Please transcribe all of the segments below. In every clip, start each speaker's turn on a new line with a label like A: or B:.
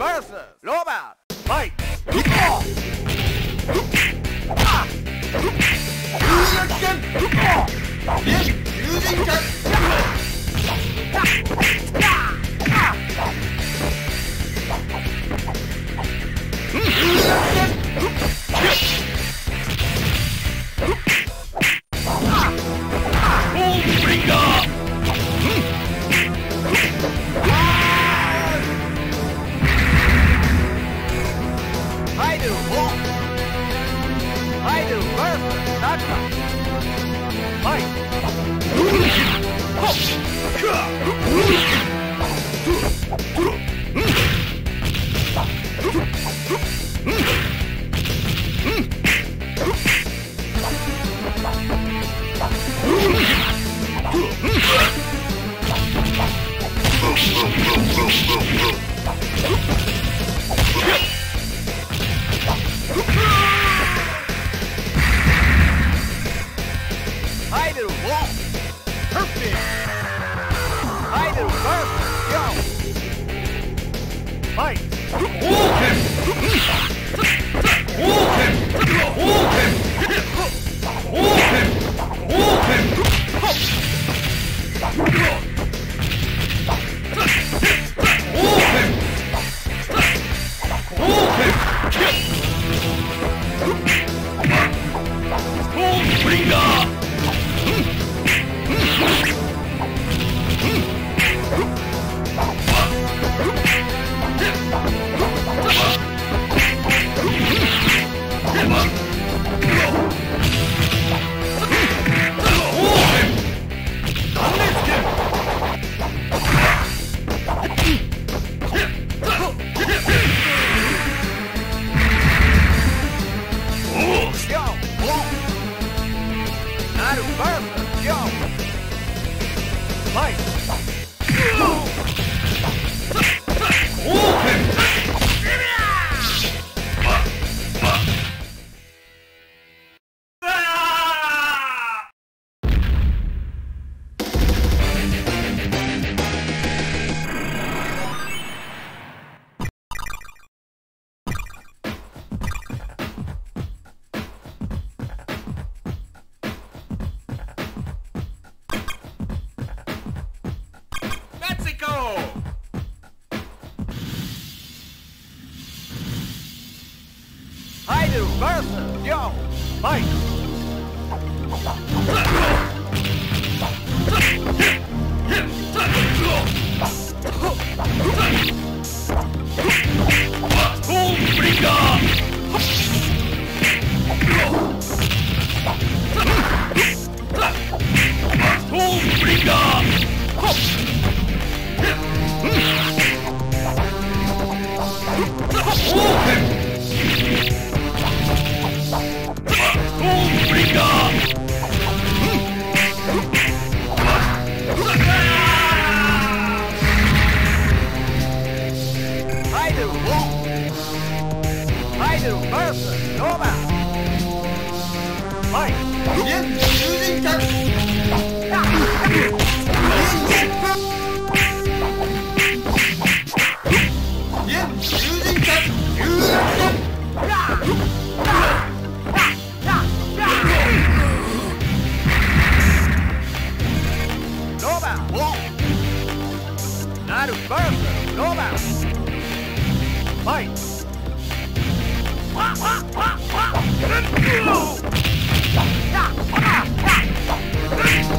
A: Idol website. Bye.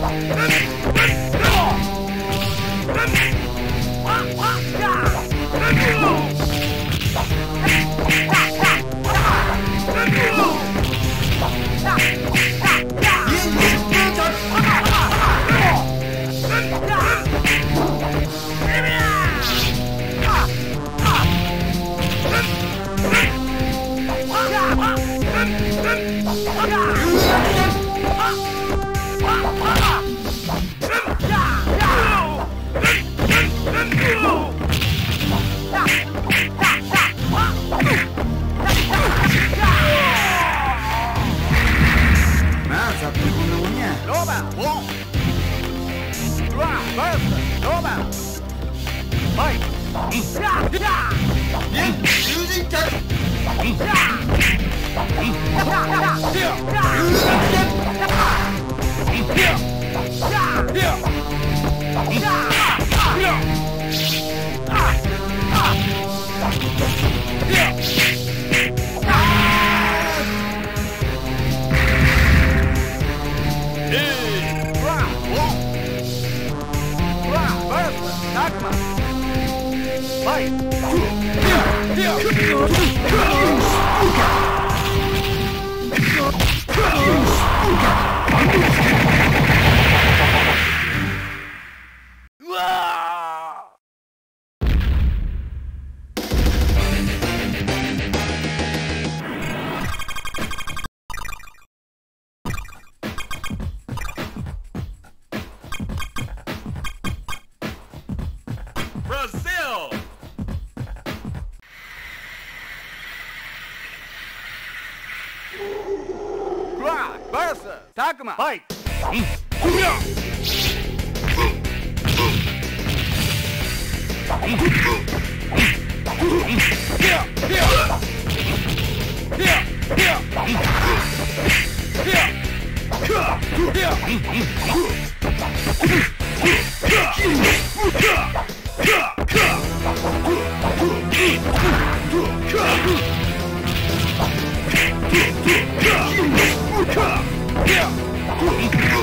A: Let's go. Brazil! Versus Takuma. Fight! Yeah.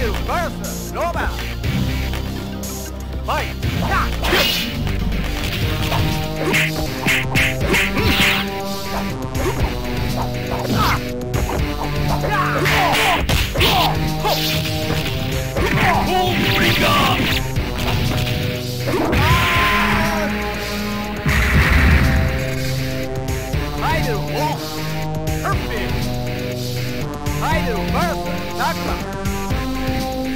A: Raidu versus Noma. Fight. Raidu versus
B: Nagma.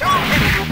A: Haideru,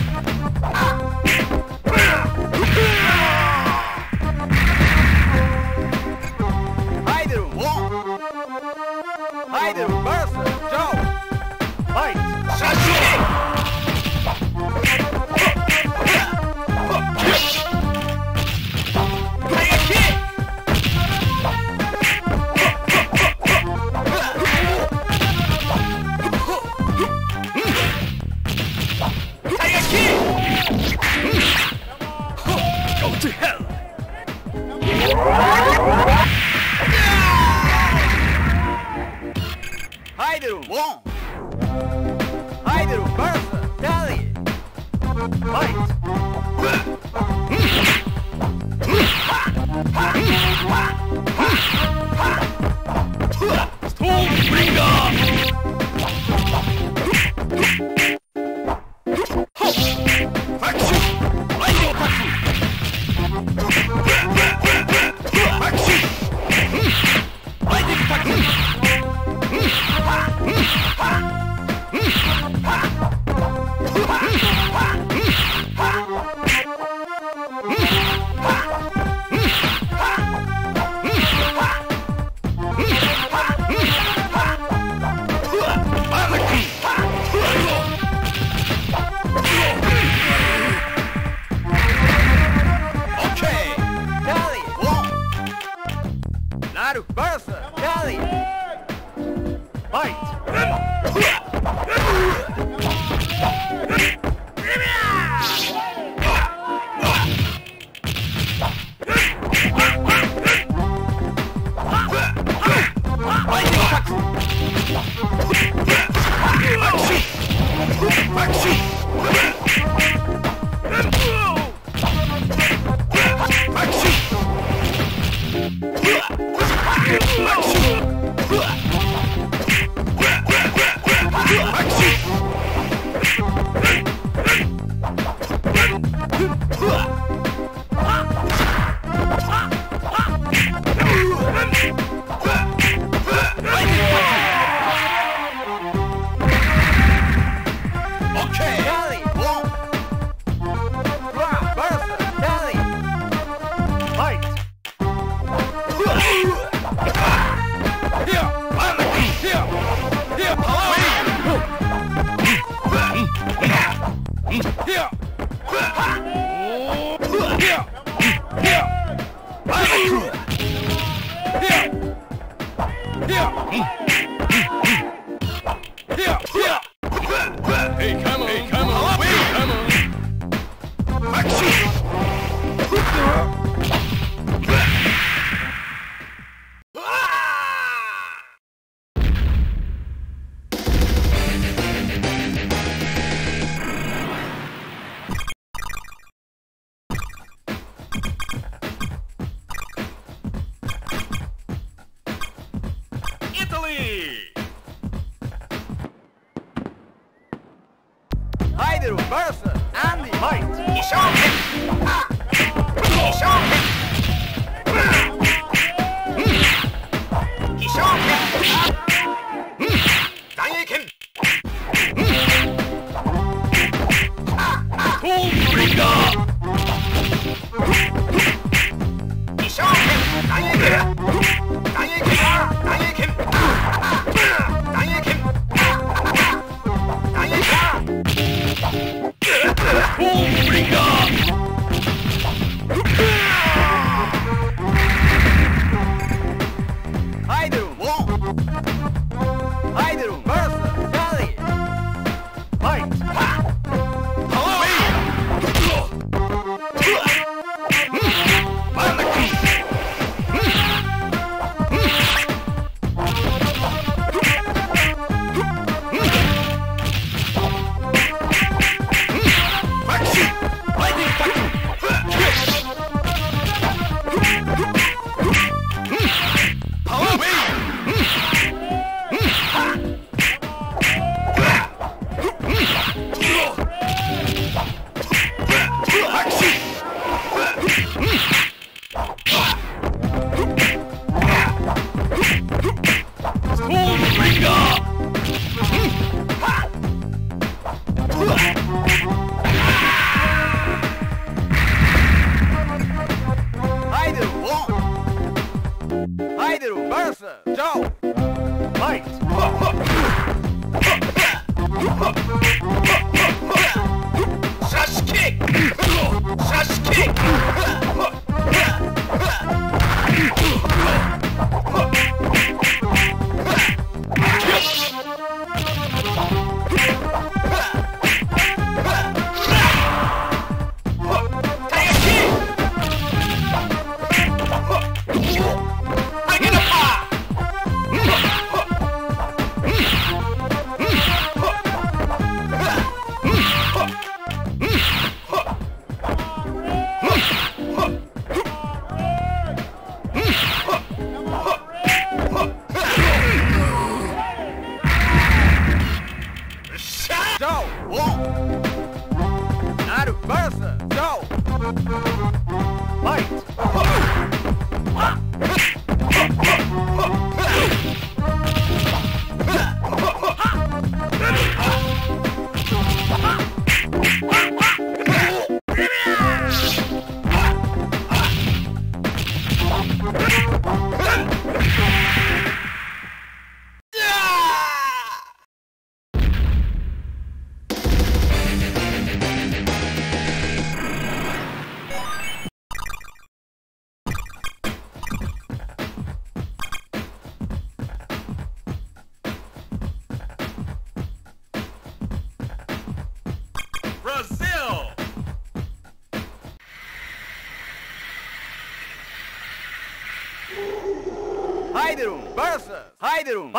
A: Naru,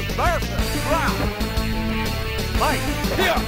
A: Naru,
C: bertha! Drop! Fight!
A: Hey!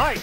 C: はい。